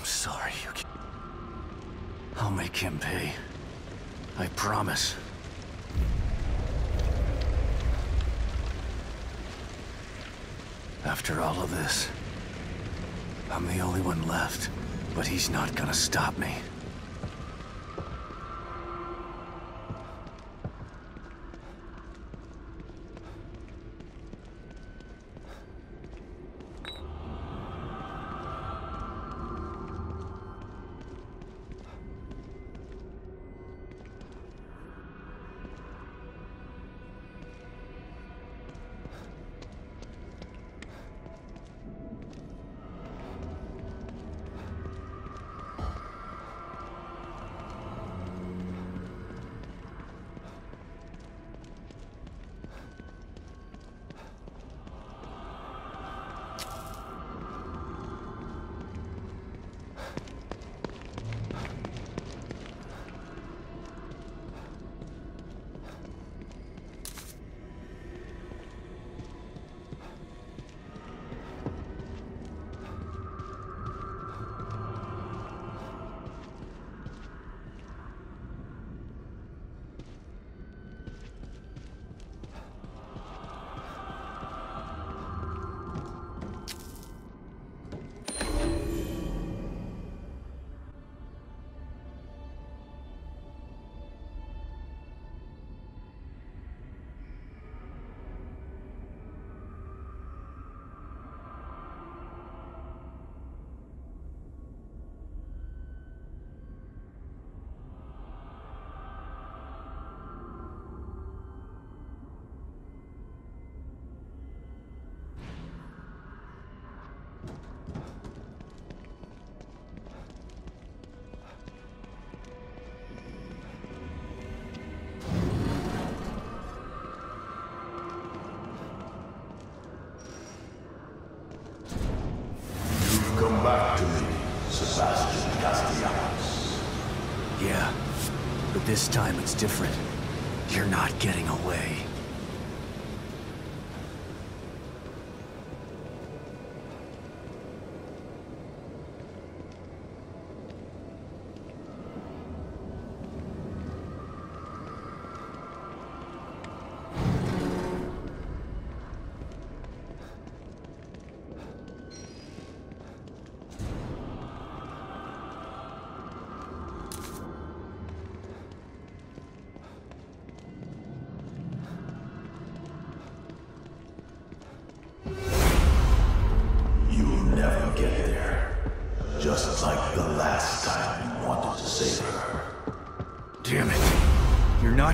I'm sorry, Yuki. I'll make him pay. I promise. After all of this, I'm the only one left, but he's not gonna stop me. Different.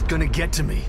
Gonna get to me.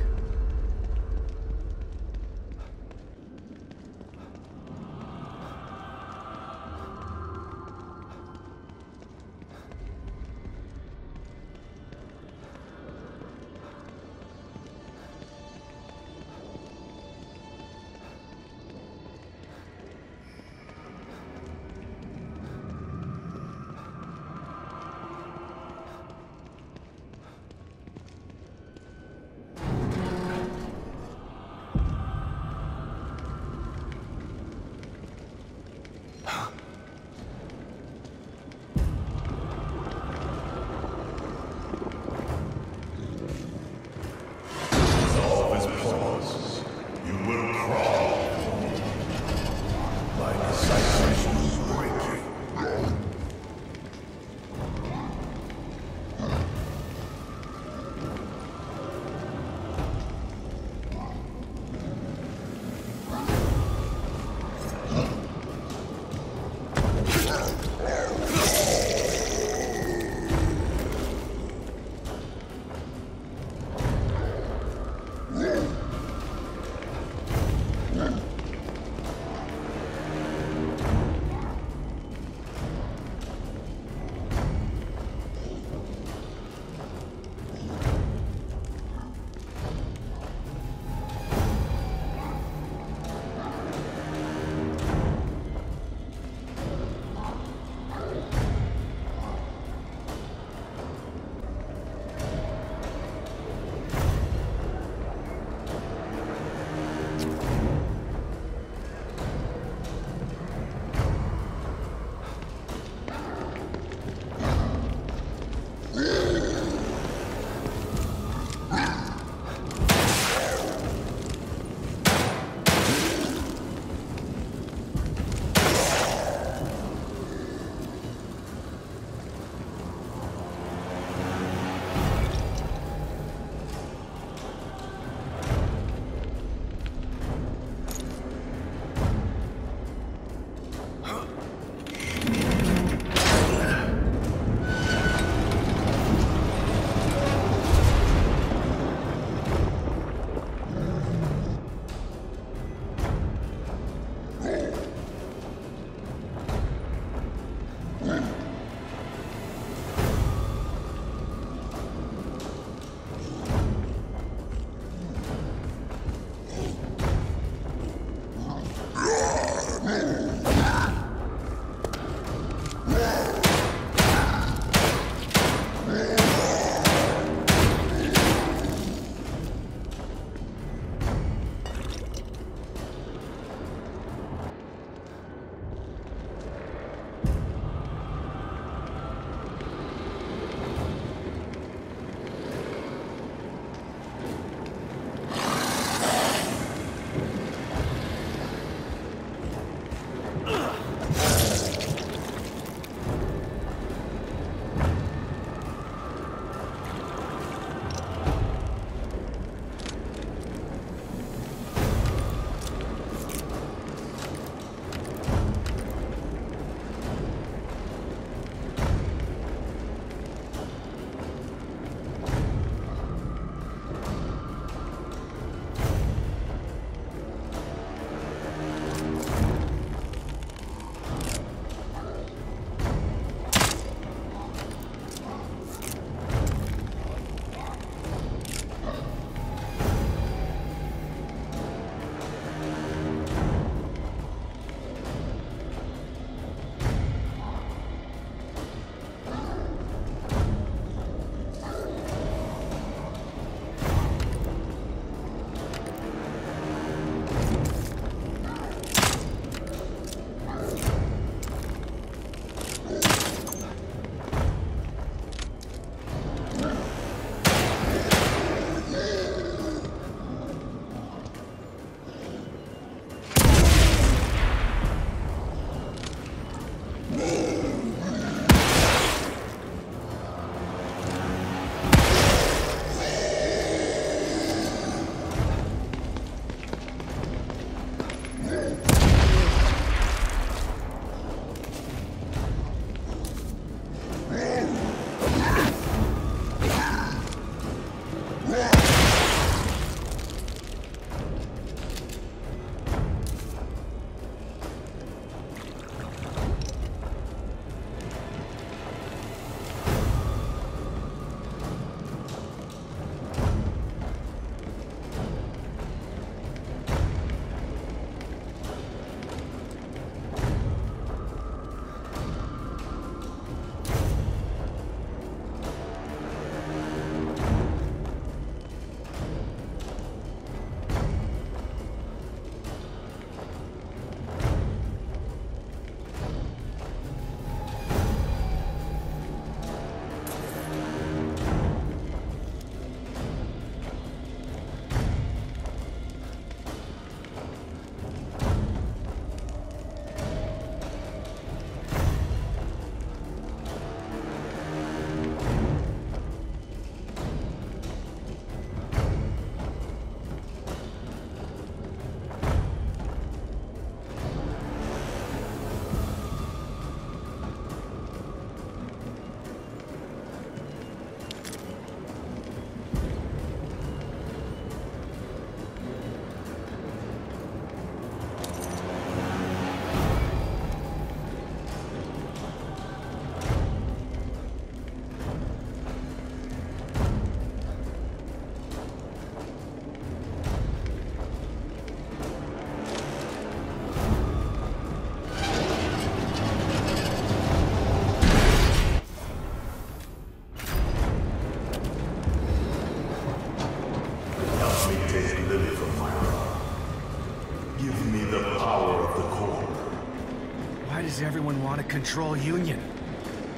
Control Union?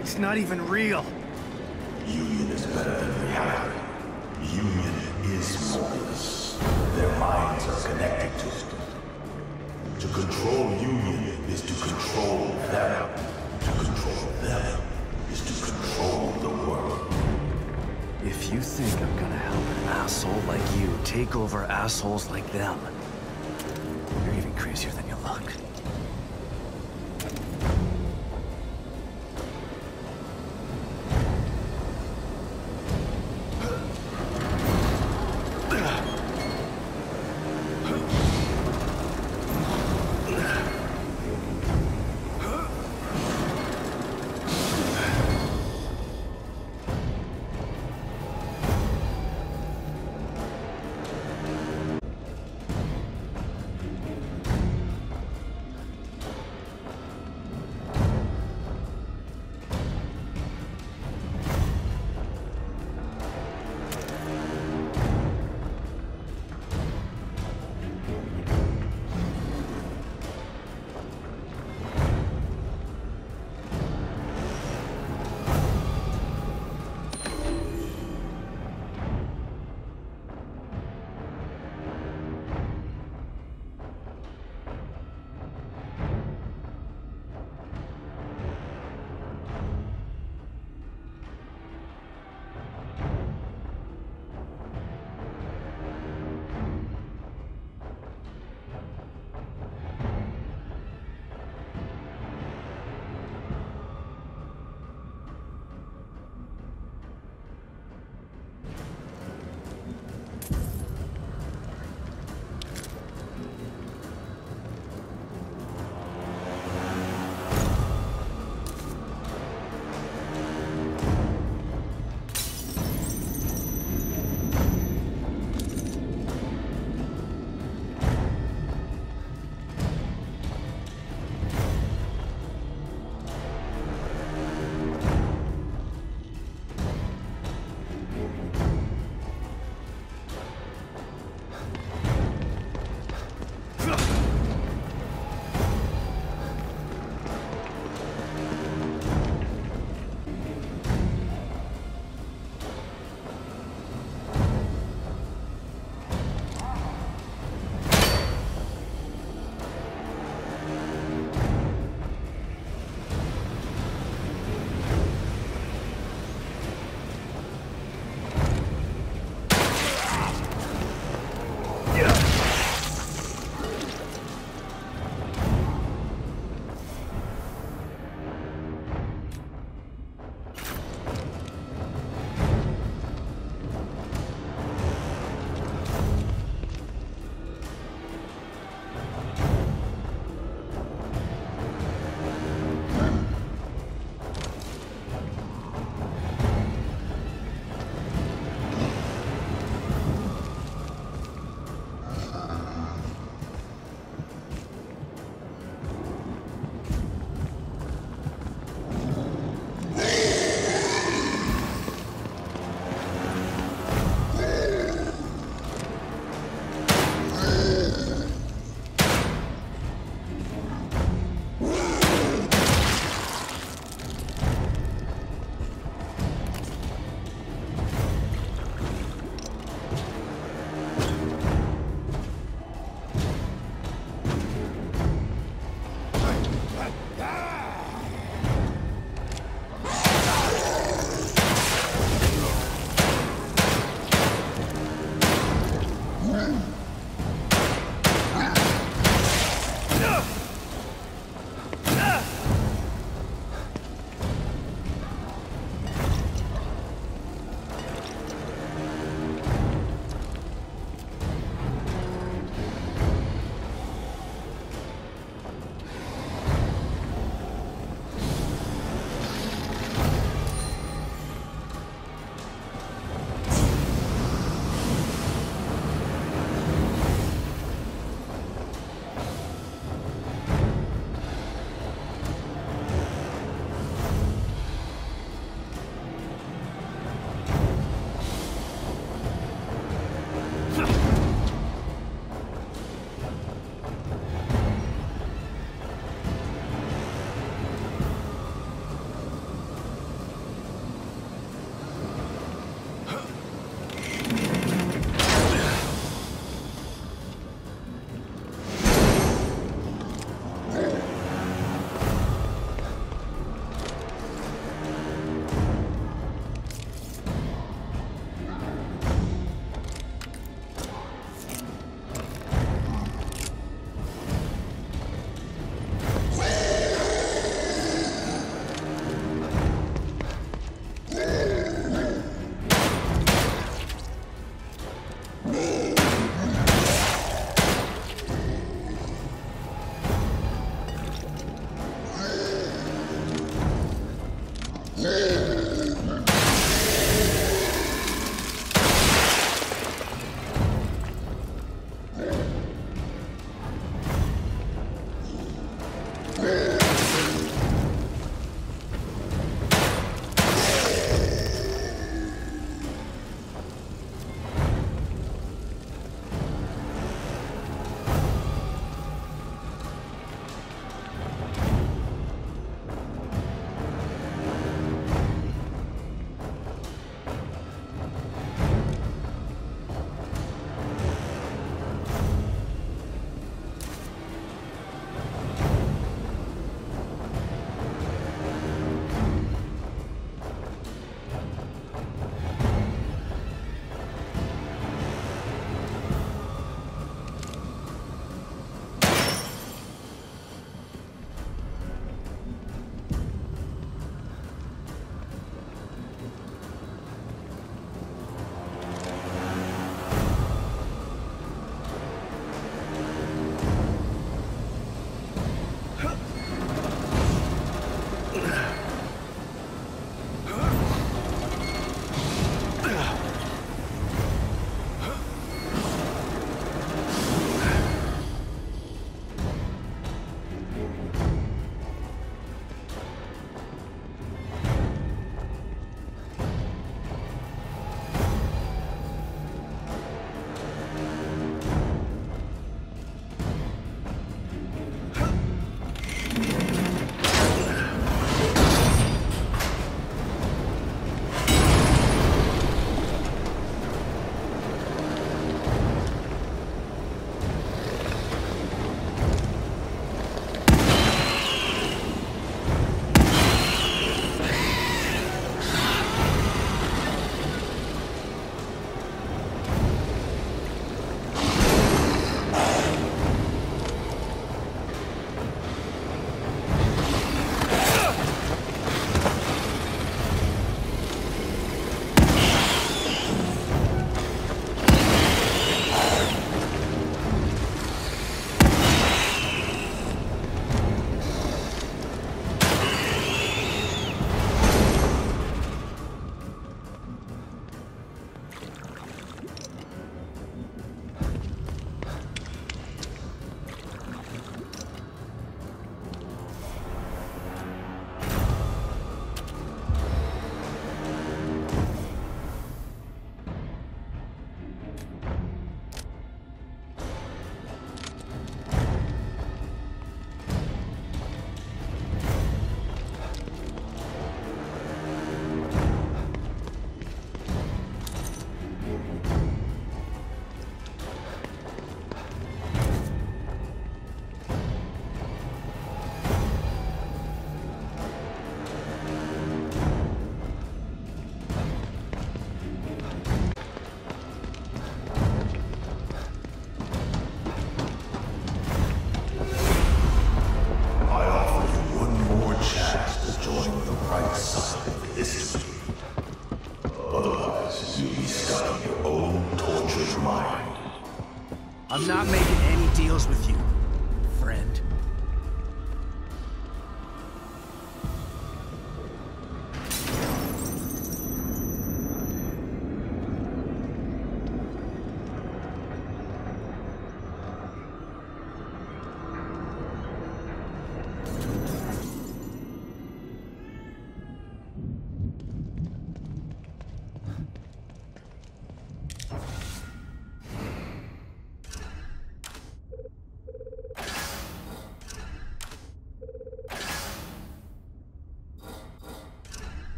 It's not even real. Union is better than reality. Union is Mobius. Their minds are connected to it. To control Union is to control them. To control them is to control the world. If you think I'm gonna help an asshole like you take over assholes like them,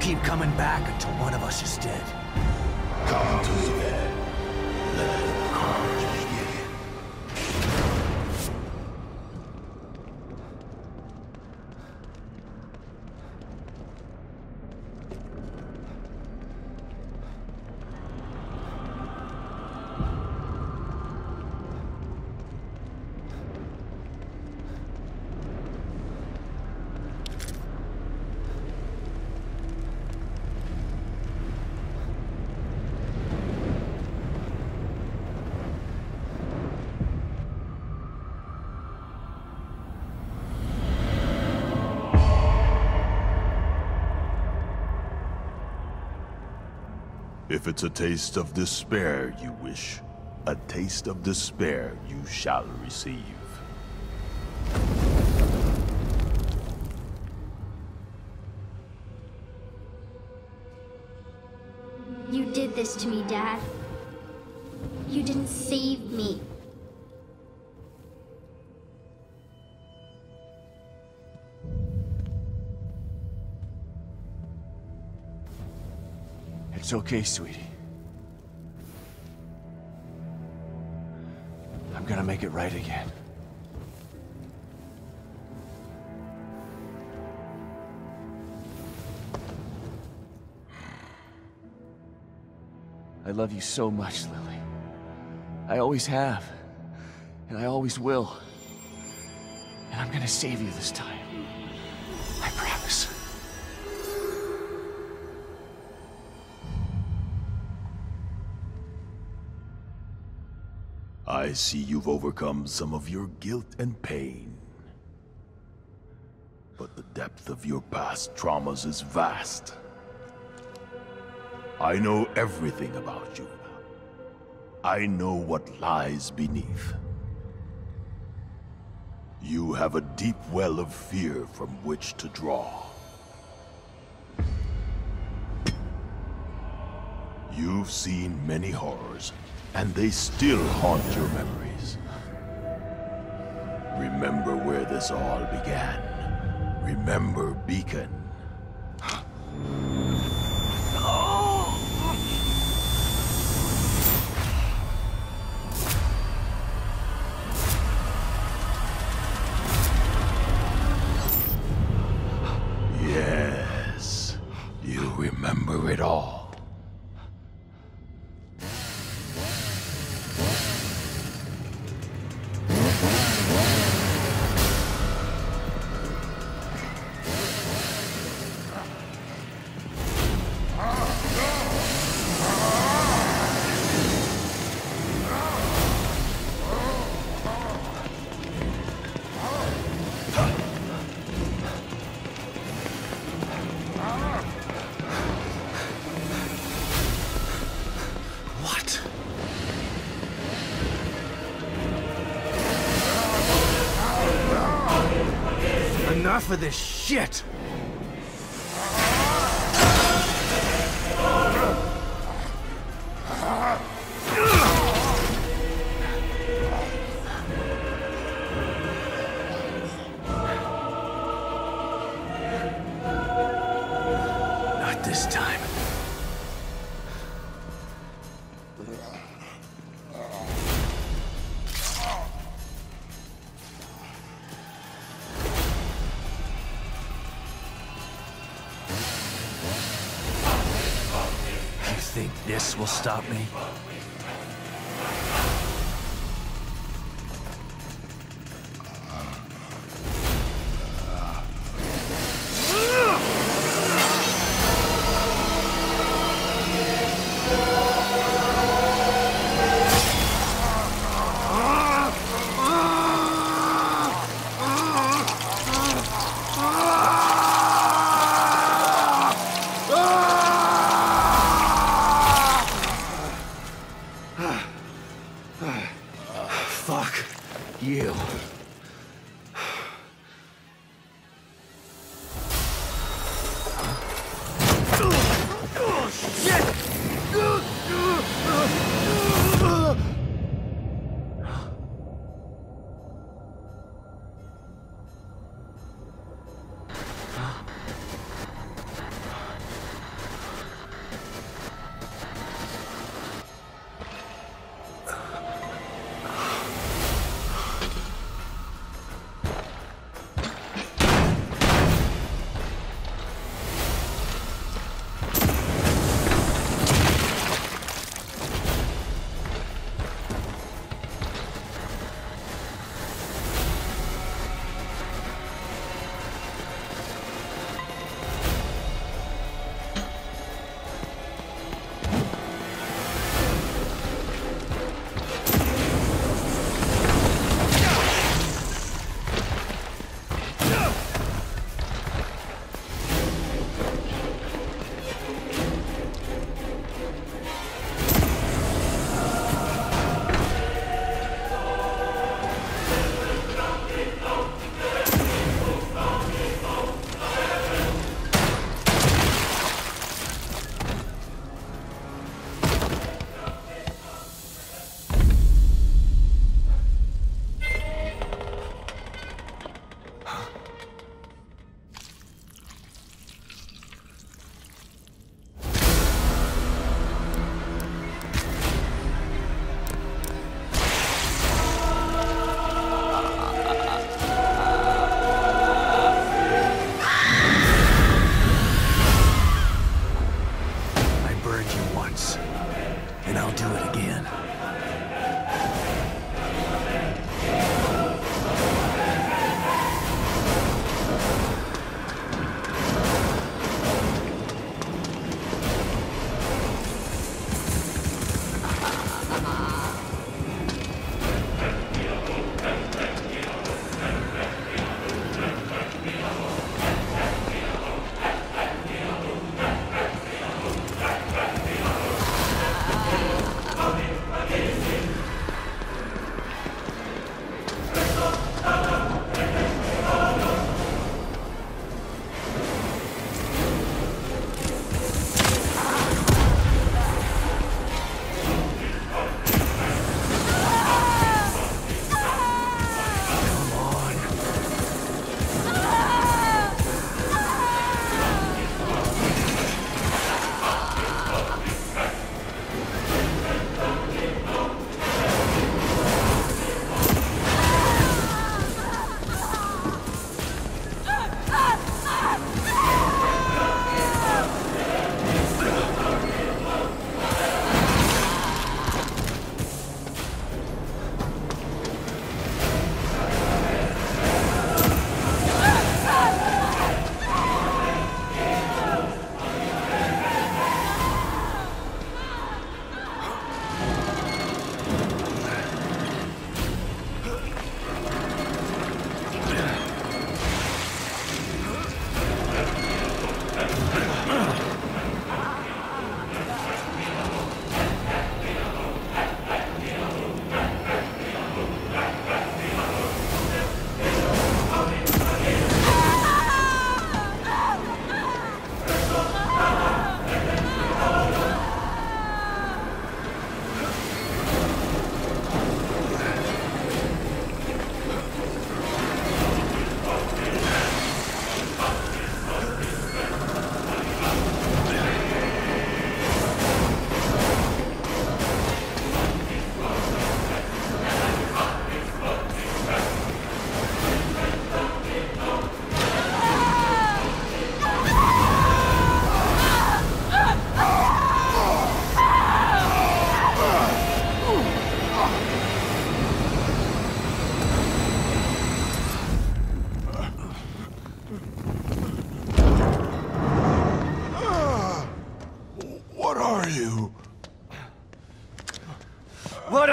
keep coming back until If it's a taste of despair you wish, a taste of despair you shall receive. It's okay, sweetie. I'm gonna make it right again. I love you so much, Lily. I always have. And I always will. And I'm gonna save you this time. I see you've overcome some of your guilt and pain. But the depth of your past traumas is vast. I know everything about you. I know what lies beneath. You have a deep well of fear from which to draw. You've seen many horrors, and they still haunt your memories. Remember where this all began. Remember Beacon. Of this shit!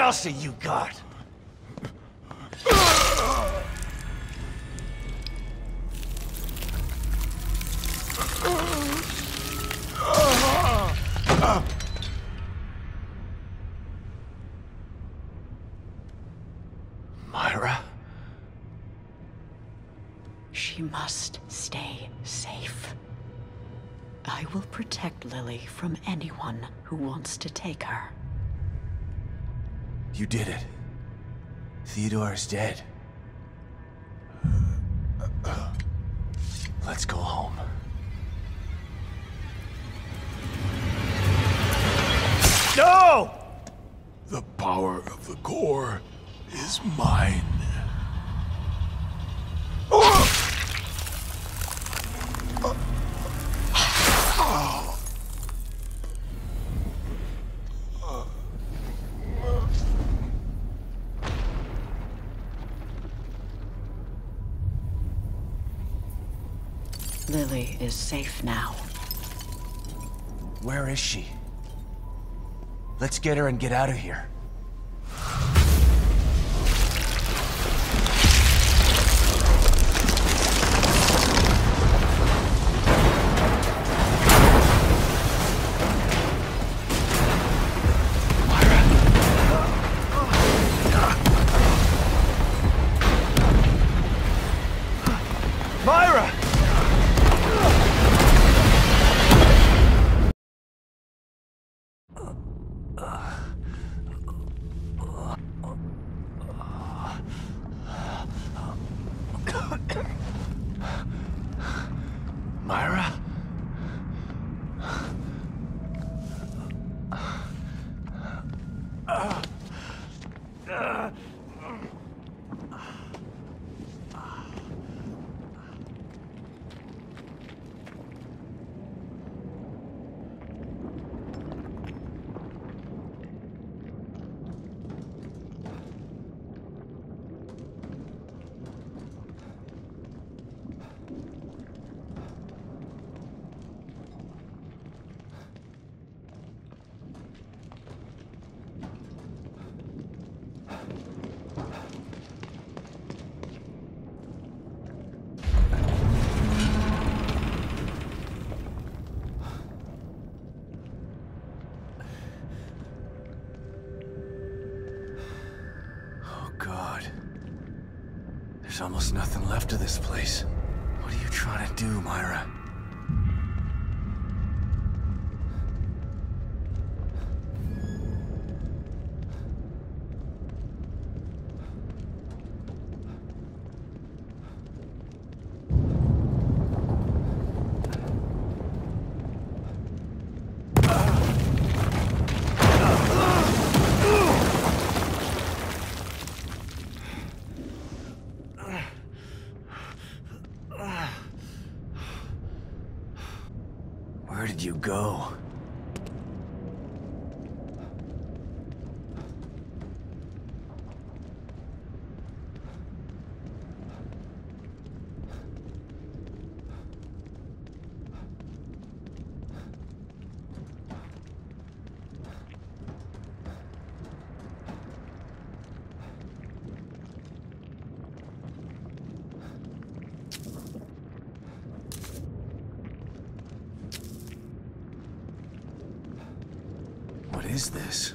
Else have you got? Myra? She must stay safe. I will protect Lily from anyone who wants to take her. You did it. Theodore is dead. Let's go home. No! The power of the core is mine. Lily is safe now. Where is she? Let's get her and get out of here. There's almost nothing left of this place. What are you trying to do, Myra? Where did you go? What is this?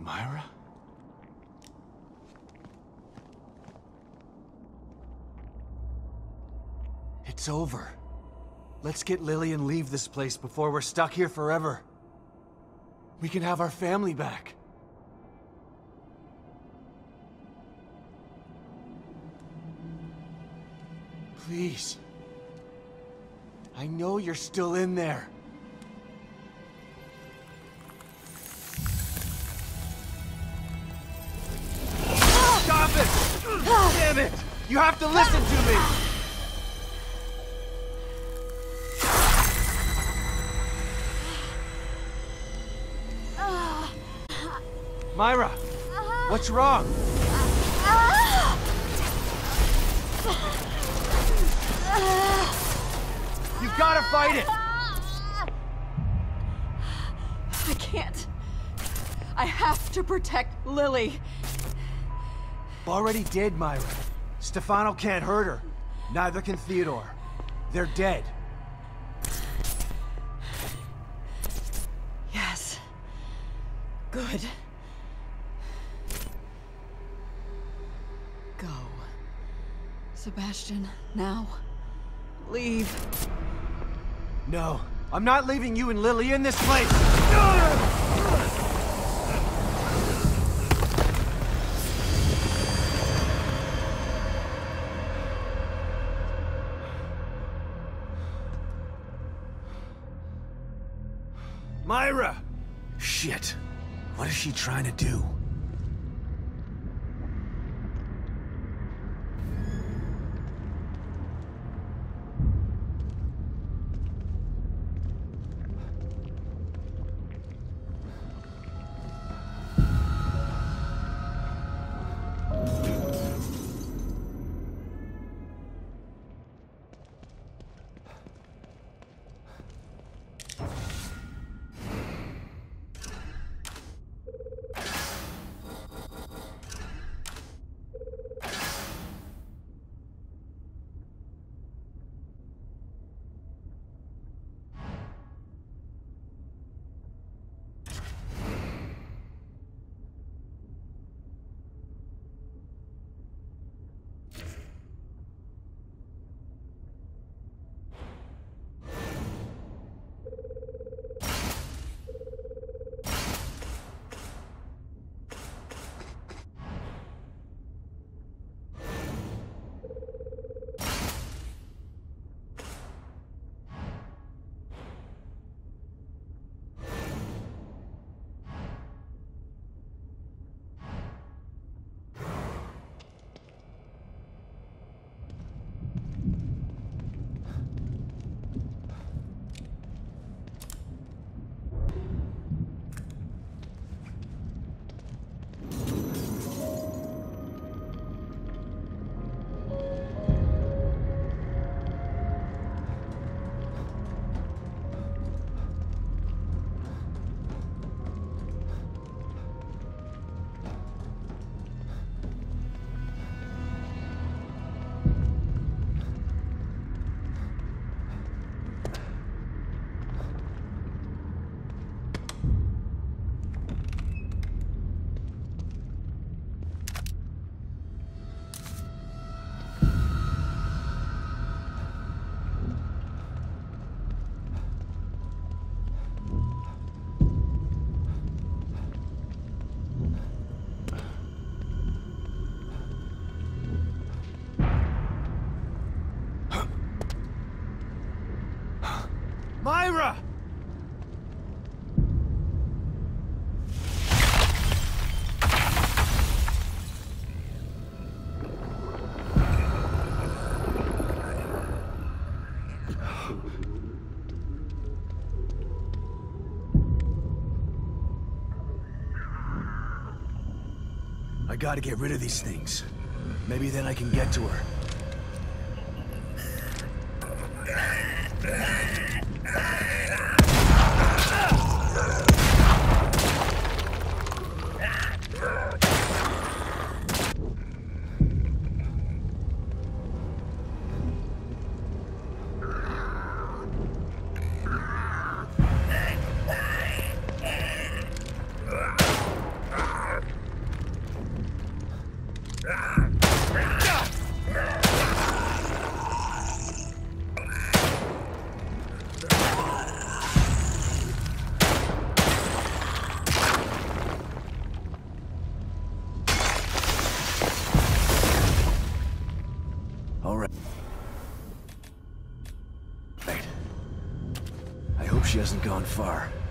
Myra? It's over. Let's get Lily and leave this place before we're stuck here forever. We can have our family back. Please. I know you're still in there. Stop it! Damn it! You have to listen to me! Myra! What's wrong? You've gotta fight it! I can't. I have to protect Lily. Already did, Myra. Stefano can't hurt her. Neither can Theodore. They're dead. Yes. Good. Go. Sebastian, now. Leave. No, I'm not leaving you and Lily in this place! Myra! Shit. What is she trying to do? Gotta get rid of these things. Maybe then I can get to her. Hope she hasn't gone far.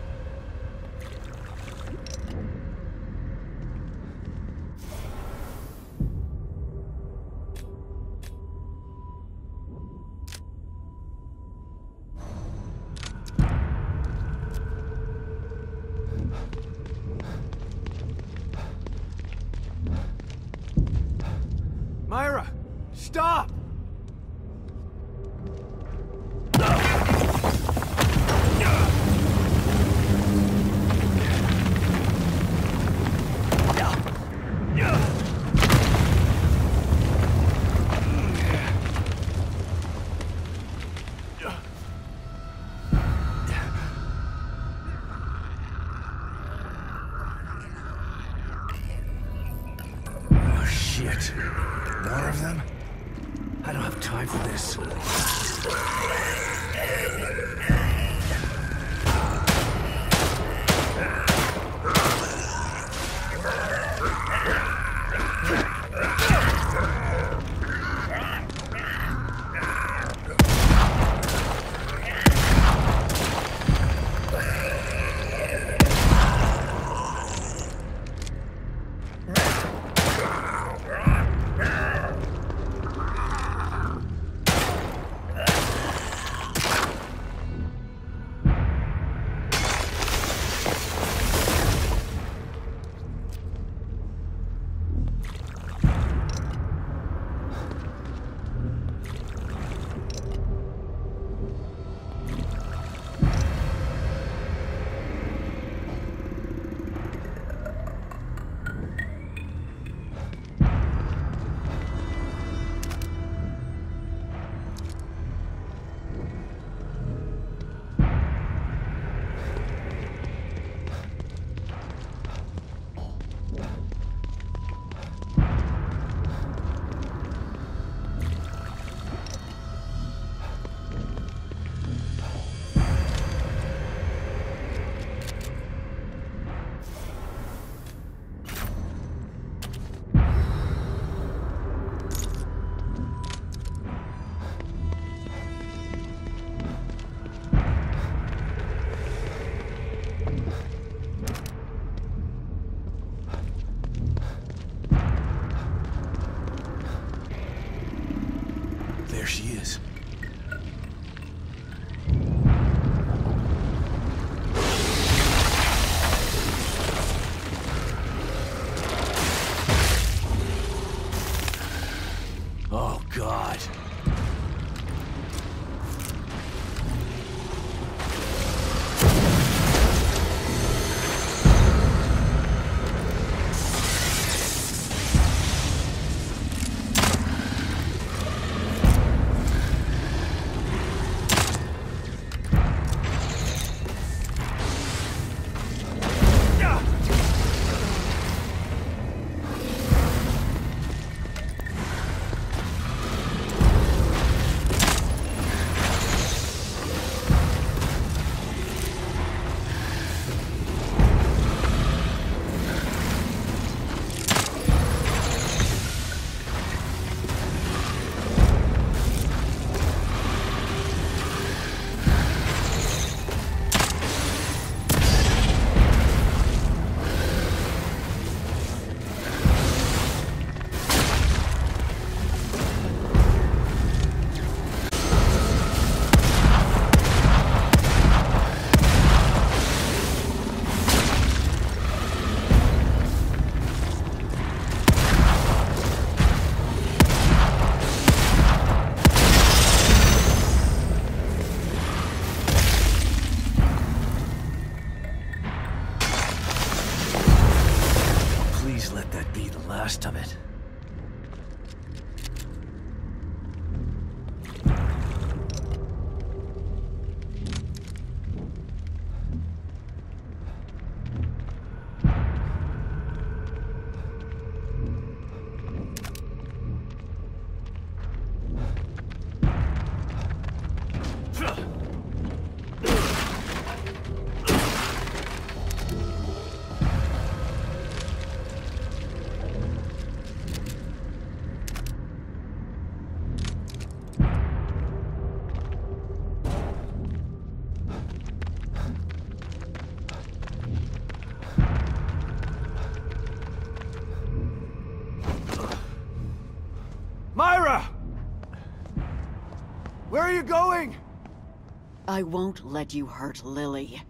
I won't let you hurt Lily.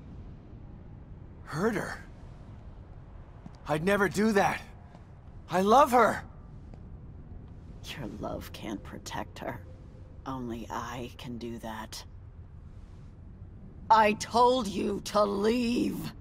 Hurt her? I'd never do that. I love her. Your love can't protect her. Only I can do that. I told you to leave!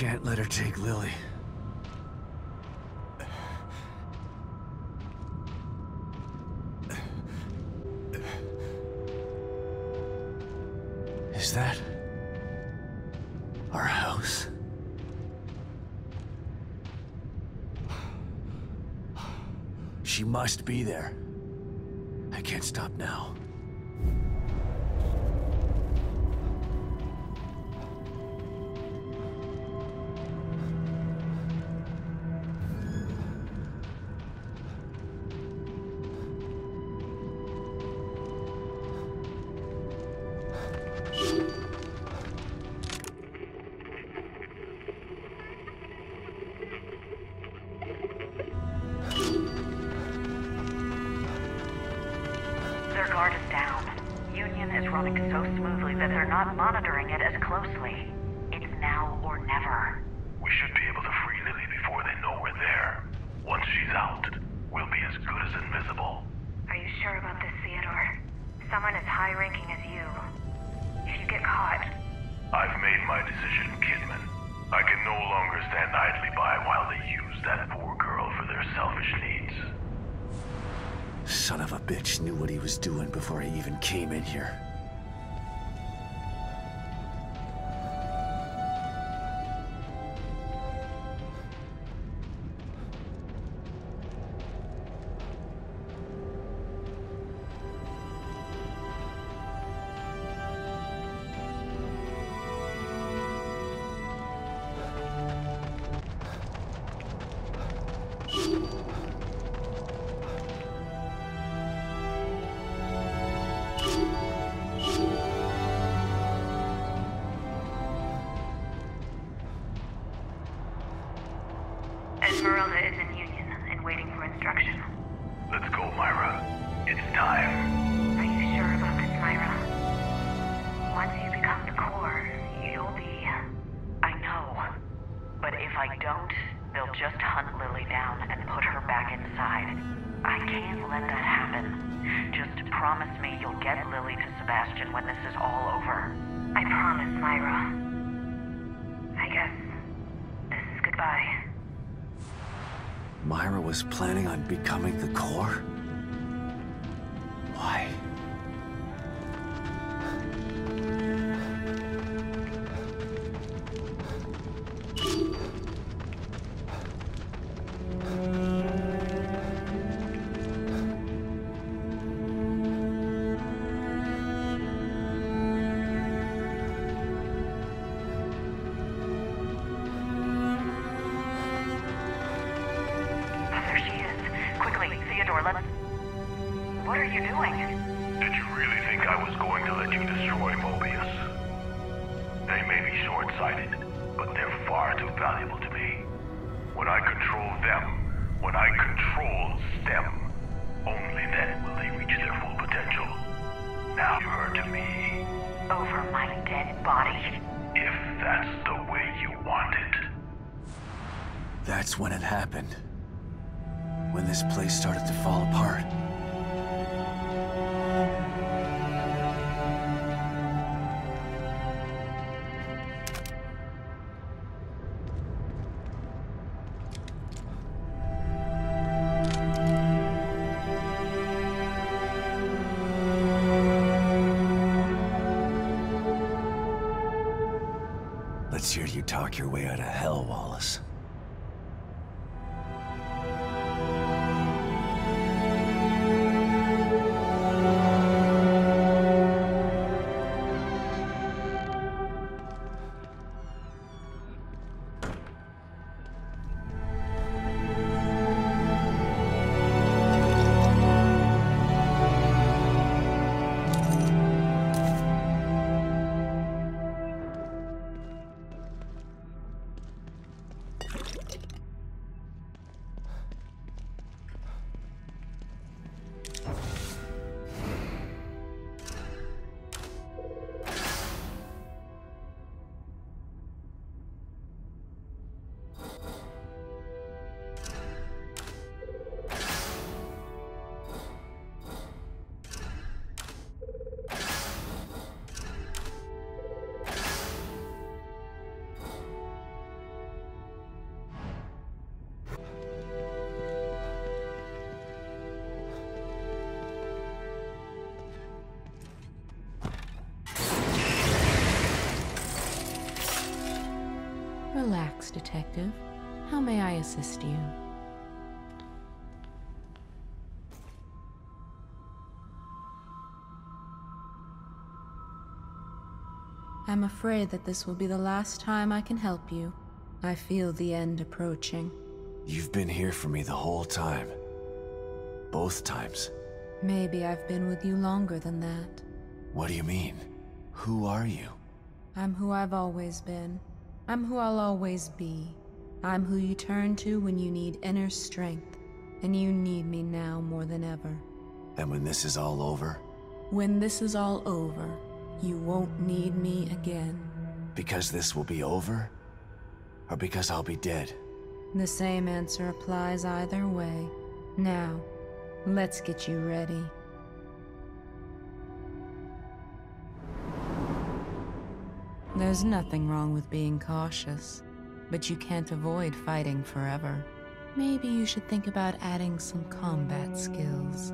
Can't let her take Lily. Is that... our house? She must be there. Waiting for instruction. Let's go, Myra. It's time. Are you sure about this, Myra? Once you become the core, you'll be. I know. But if I don't, they'll just hunt Lily down and put her back inside. I can't let that happen. Just promise me you'll get Lily to Sebastian when this is all over. I promise, Myra. I guess this is goodbye. Myra was planning on becoming the core? Why? Assist you? I'm afraid that this will be the last time I can help you. I feel the end approaching. You've been here for me the whole time. Both times. Maybe I've been with you longer than that. What do you mean? Who are you? I'm who I've always been. I'm who I'll always be. I'm who you turn to when you need inner strength. And you need me now more than ever. And when this is all over? When this is all over, you won't need me again. Because this will be over? Or because I'll be dead? The same answer applies either way. Now, let's get you ready. There's nothing wrong with being cautious, but you can't avoid fighting forever. Maybe you should think about adding some combat skills.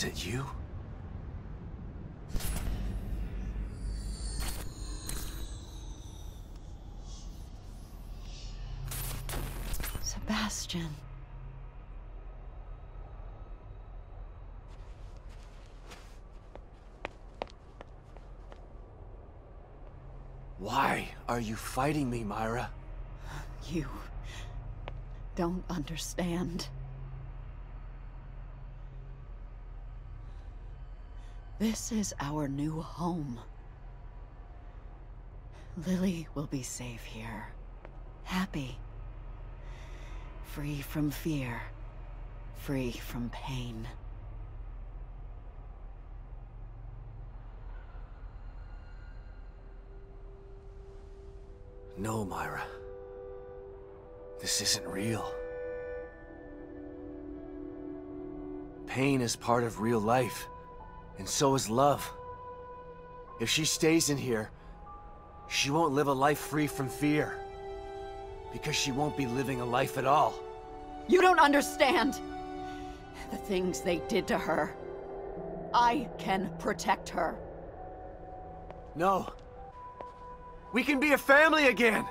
Is it you? Sebastian. Why are you fighting me, Myra? You don't understand. This is our new home. Lily will be safe here. Happy. Free from fear. Free from pain. No, Myra. This isn't real. Pain is part of real life, and so is love. If she stays in here, she won't live a life free from fear. Because she won't be living a life at all. You don't understand! The things they did to her. I can protect her. No. We can be a family again!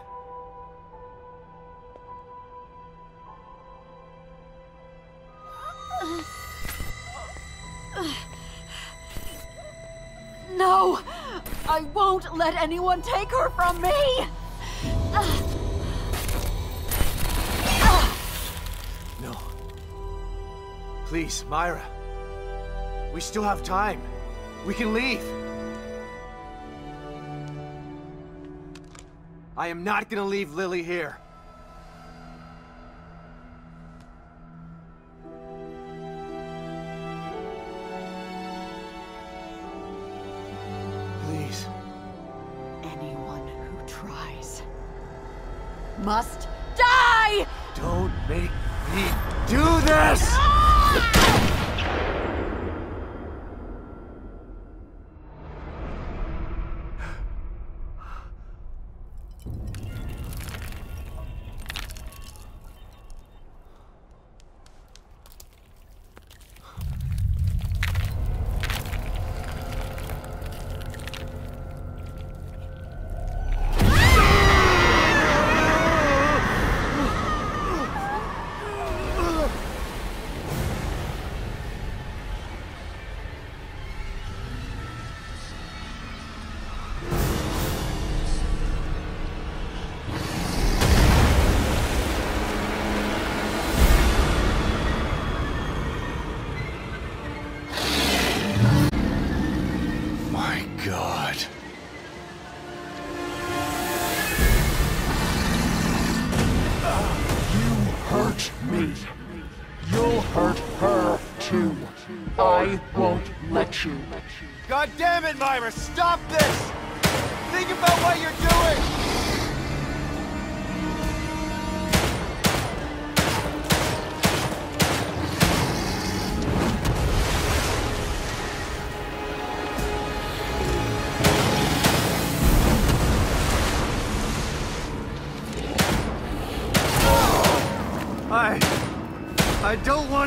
I won't let anyone take her from me! No. Please, Myra. We still have time. We can leave. I am not gonna leave Lily here. Must die! Don't make me do this! My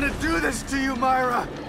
want to do this to you, Myra!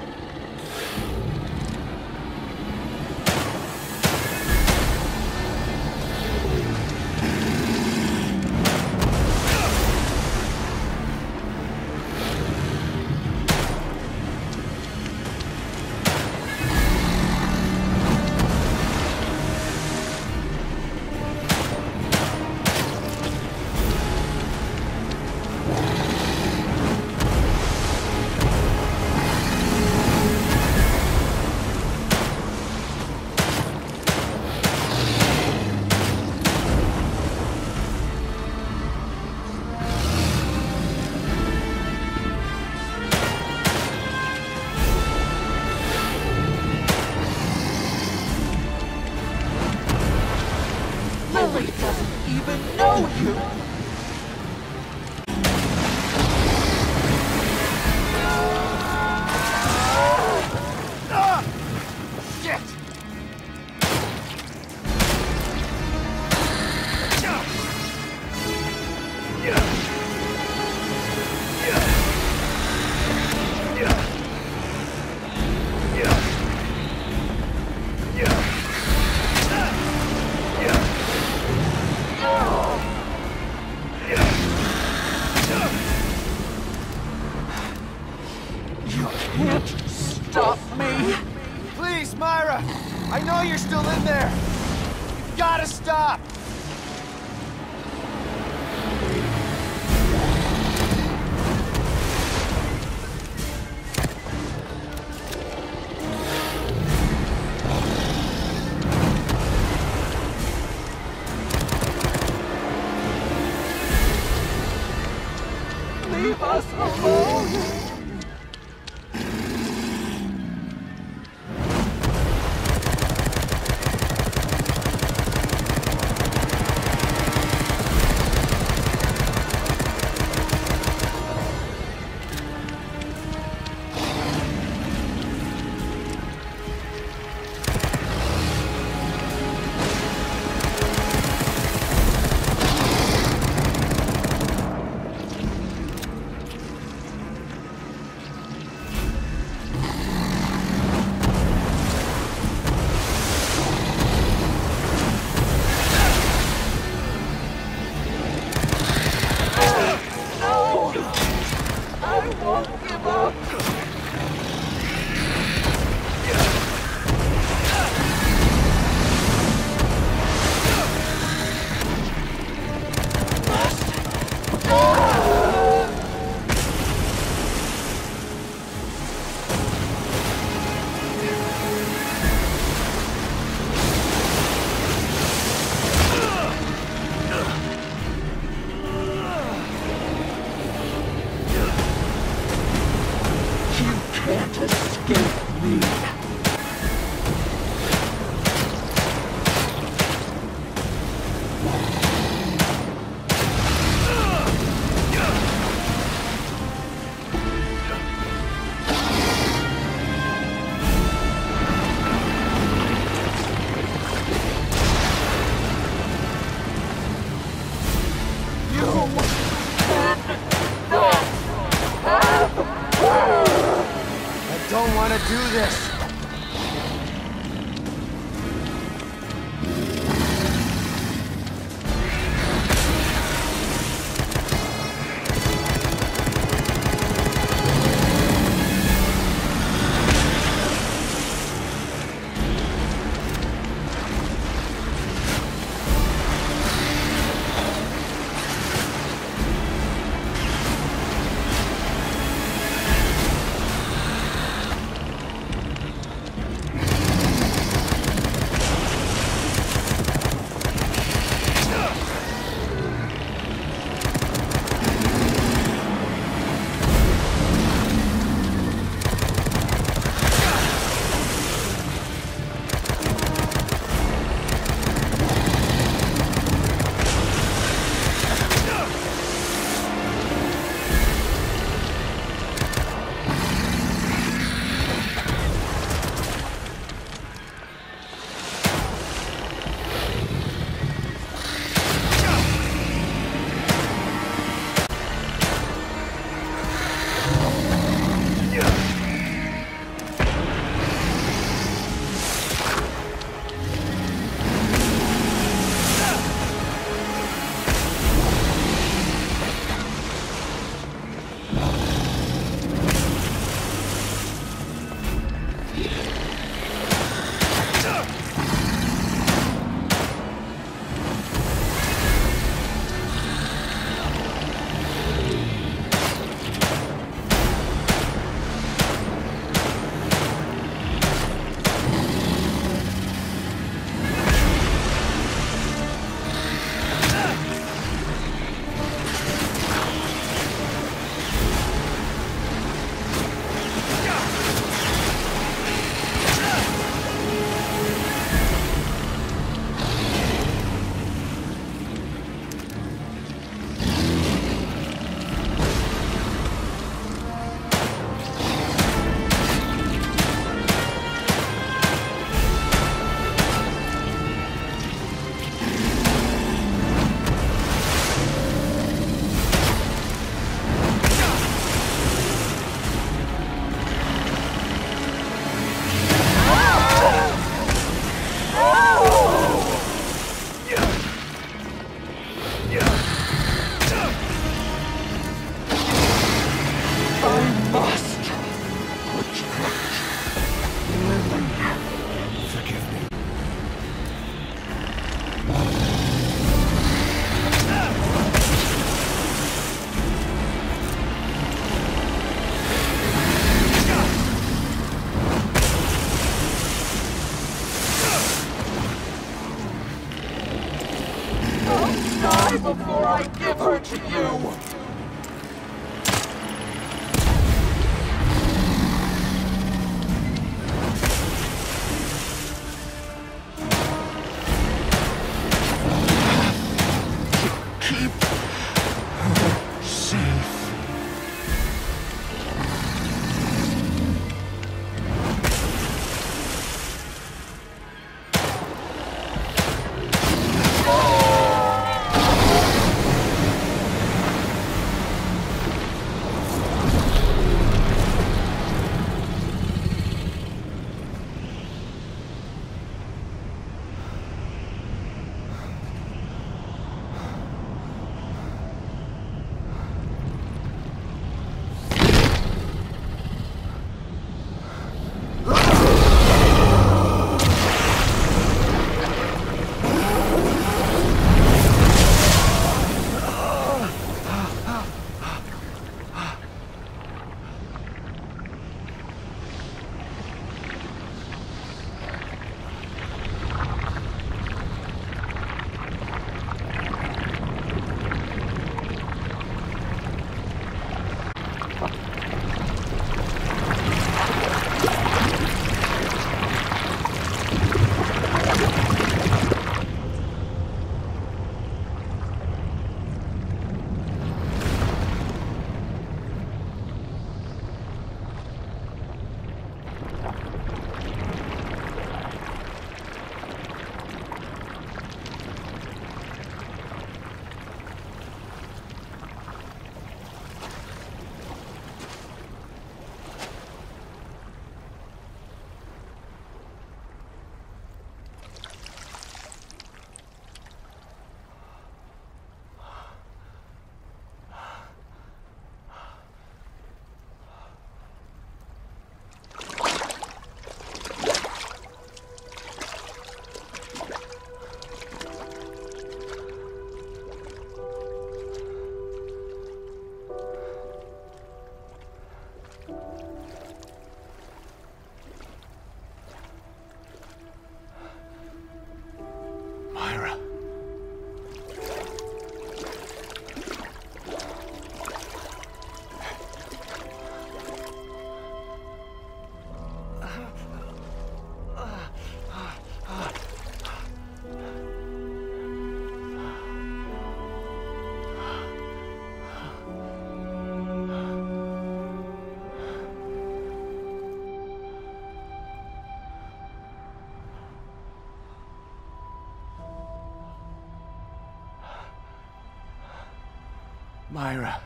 Myra.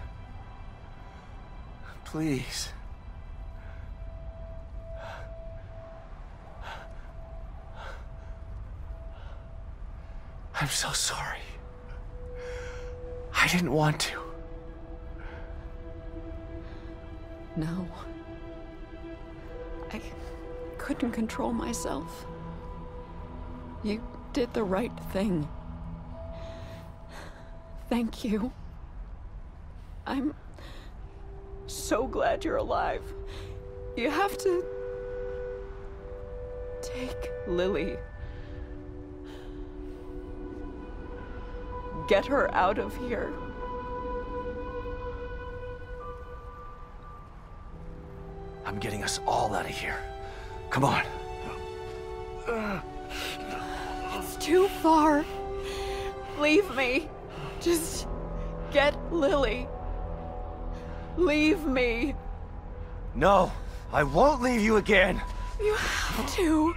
Please. I'm so sorry. I didn't want to. No. I couldn't control myself. You did the right thing. Thank you. I'm so glad you're alive. You have to take Lily. Get her out of here. I'm getting us all out of here. Come on. It's too far. Leave me. Just get Lily. Leave me. No, I won't leave you again. You have to.